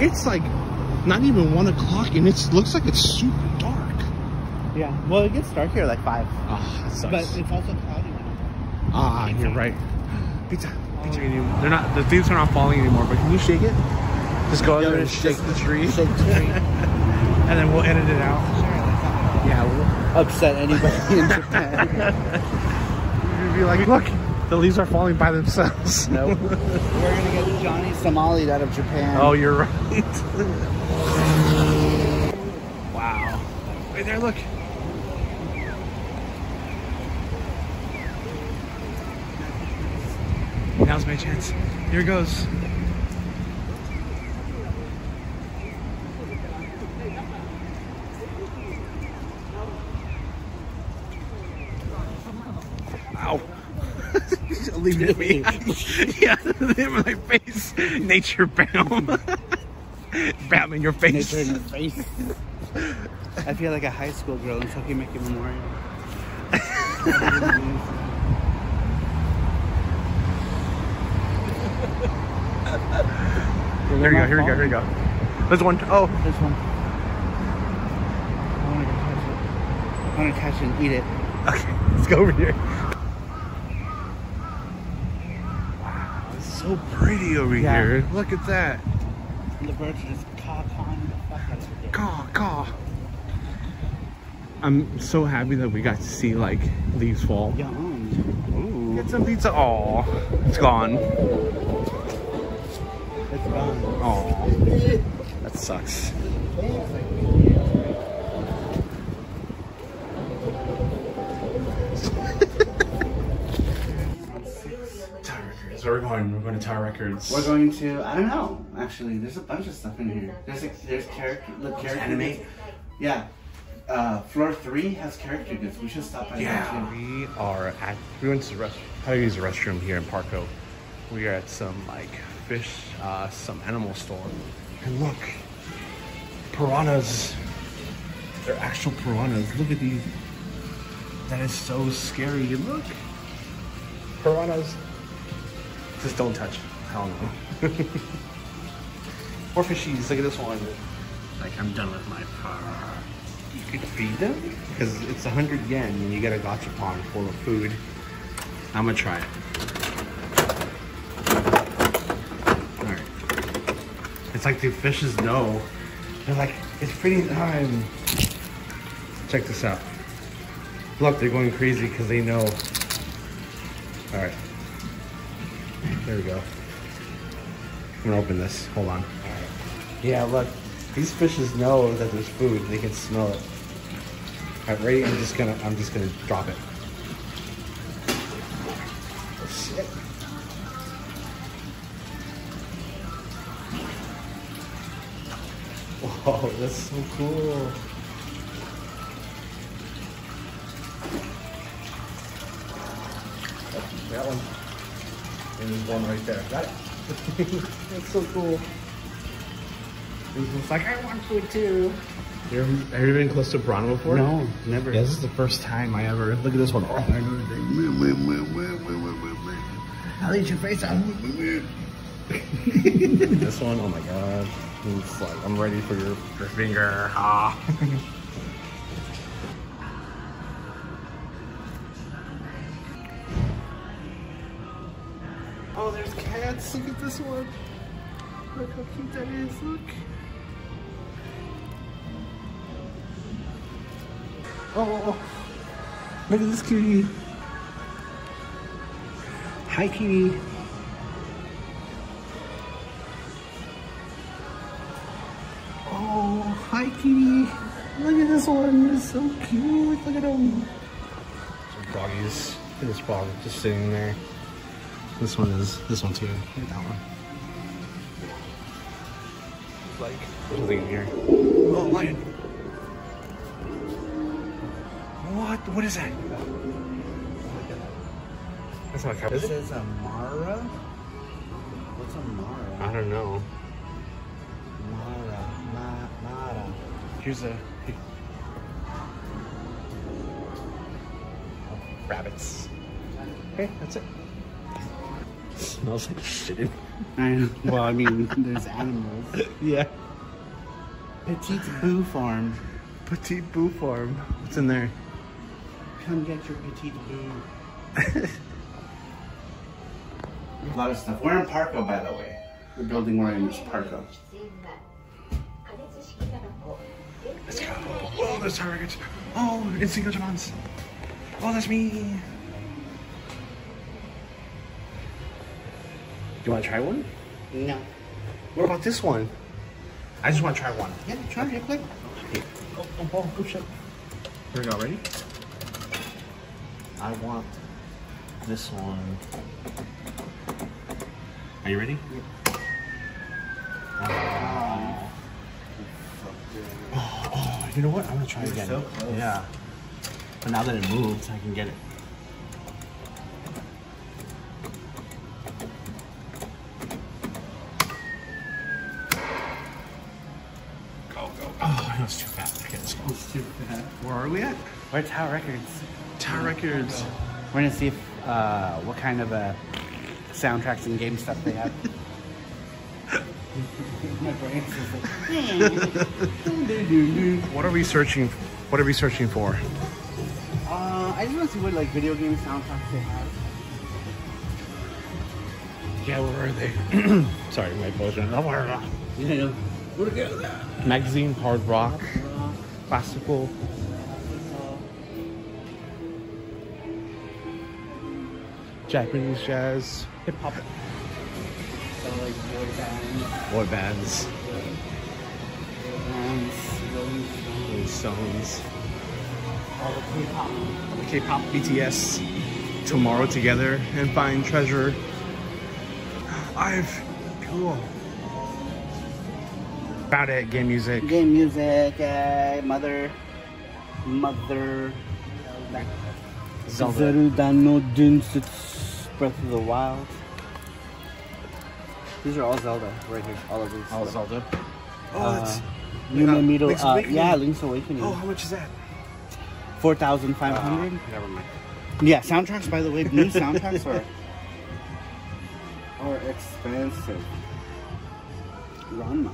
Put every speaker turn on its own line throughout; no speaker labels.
It's like not even one o'clock, and it looks like it's super dark.
Yeah. Well, it gets dark here like five.
Oh, that sucks.
But it's also cloudy now.
ah, you're right. Pizza, pizza. They're not. The leaves are not falling anymore. But can you shake it? Just go out there and shake the tree,
Shake the tree.
and then we'll edit it out. Yeah, we'll,
Upset anybody in Japan.
We'd be like, look, the leaves are falling by themselves.
nope. We're gonna get Johnny Somali out of Japan.
Oh, you're right. wow. Right there, look. Now's my chance. Here goes. Leave to me. yeah, in my face. Nature bam. bam in your face.
Nature in your face. I feel like a high school girl in Tokimeki Memorial.
Here we go, here we go, here we go. There's one. Oh,
This one. I wanna catch it. I wanna catch it and eat it.
okay. Let's go over here. Wow, it's so pretty over
Yeah.
here. Look at that.
The birds are just caw-cawing the fuck out of it.
Caw, caw. I'm so happy that we got to see like leaves fall.
Yum.
Get some pizza. Aw, it's gone.
It's gone.
Aw, that sucks. Are we going? We're going to Tower Records.
We're going to, I don't know, actually, there's a bunch of stuff in here. There's a, there's character, look, character
anime?
Yeah. Uh, floor three has character goods. We should stop by
Yeah,
there too.
we are at. We went to the rest. How to use the restroom here in Parco. We are at some like fish, uh, some animal store, and look, piranhas. They're actual piranhas. Look at these. That is so scary. Look, piranhas. Just don't touch. it. Hell no. Or fishies. Look at this one. Like I'm done with my par. You could feed them because it's hundred yen and you get a gachapon full of food. I'm gonna try it. All right. It's like the fishes know. They're like, it's feeding time. Check this out. Look, they're going crazy because they know. All right. There we go. I'm gonna open this. Hold on. Yeah, look. These fishes know that there's food. They can smell it. All right, ready? I'm just gonna. I'm just gonna drop it. Oh, shit. Whoa, that's so cool. That one. And there's one right there. Got it. that's so cool. It's like, I want food too. You ever, have you been close to a piranha before?
No, never.
Yeah, this is the first time I ever. Look at this one. Oh,
I'll eat your face out.
this one, oh my god. It's like, I'm ready for your, your finger. Ah. Look at this one. Look how cute that is. Look. Oh, oh, oh. look at this cutie. Hi, kitty. Oh, hi, kitty. Look at this one. It's so cute. Look at him. Some doggies. At this dog just sitting there. This one is, this one too. Look at that one. Like, there's nothing in here. Oh, lion. What? What is that? That's not a cat,
It
is it?
says a Mara. What's a Mara?
I don't know.
Mara. Ma Mara.
Here's a rabbits. Okay, that's it. Smells like shit.
I know. Well, I mean, there's animals.
Yeah.
Petite Boo Farm.
Petite Boo Farm. What's in there?
Come get your Petite Boo. A lot of stuff. We're in Parco, by the way. The building we're in is Parco.
Let's go. Oh, there's targets. Oh, it's Cinco de Months. Oh, that's me. You want to try one?
No.
What about this one? I just want to try one.
Yeah, try it, quick.
Go, go, go, go, shit. Here we go, ready? I want this one. Are you ready? Oh, oh, you know what? I'm gonna try
You're
again.
so close.
Yeah. But now that it moves, I can get it. That was too fast. Okay, let's go.
It's too bad.
Where are we at?
We're at Tower Records.
Tower Records.
We're gonna see if, uh, what kind of uh, soundtracks and game stuff they have. My brain's just like,
What are we searching? What are we searching for?
uh, I just want to see what like video game soundtracks they have.
Yeah, where are they? Sorry, my voice went.
Yeah. Look at that.
Magazine, hard rock, classical. Japanese jazz, hip hop,
So like boy bands,
boy bands,
bands, Rolling Stones,
Rolling
all the K-pop.
K-pop, BTS, Tomorrow Together, and Find Treasure. I've cool. About it, game music.
Game music, uh, mother, mother.
Zelda.
Zelda no Densetsu, Breath of the Wild. These are all Zelda right here, all of these.
Oh, Zelda. Oh,
Uh,
it's
Luna Middle,
Link's
uh, yeah, Link's Awakening.
Oh, how much is that?
Four thousand five hundred.
never mind.
Yeah, soundtracks. By the way, new soundtracks are are expensive. Ranma.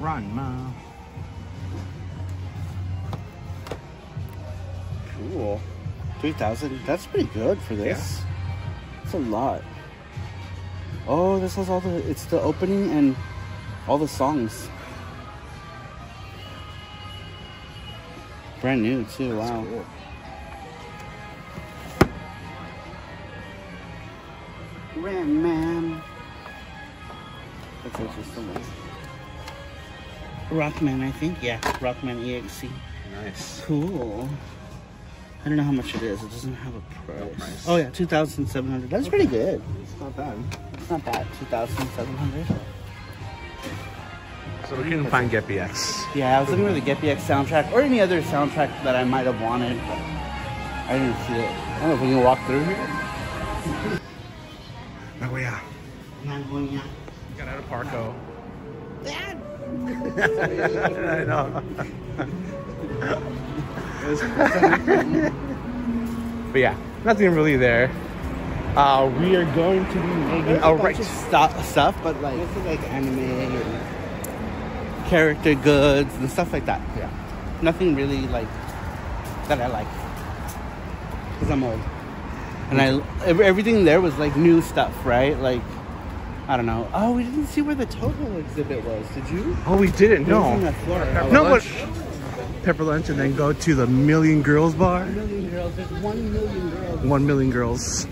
Run, ma.
Cool. Three thousand. That's pretty good for this. It's a lot. Oh, this has all the. It's the opening and all the songs. Brand new too. Wow. Ram Man. That's interesting. Rockman, I think. Yeah, Rockman EXE.
Nice.
Cool. I don't know how much it is. It doesn't have a price.
price.
Oh yeah, two thousand seven hundred. That's pretty good.
It's not bad.
It's not bad. Two thousand seven hundred.
So we can find Get BX.
Yeah, I was looking for the Get BX soundtrack or any other soundtrack that I might have wanted, but I didn't see it. I don't know if we can walk through here.
Yeah.
Nagoya.
Got out of Parco. I know. but yeah, nothing really there. Uh, we are going to be making a
bunch of stu- stuff, but like mostly like anime and character goods and stuff like that.
Yeah.
Nothing really like that I like because I'm old. And I everything there was like new stuff, right? Like I don't know. Oh, we didn't see where the Toho exhibit was. Did you?
Oh, we didn't. No.
in the floor.
No, but pepper lunch and then go to the Million Girls bar.
million girls. There's one million girls.
One million girls.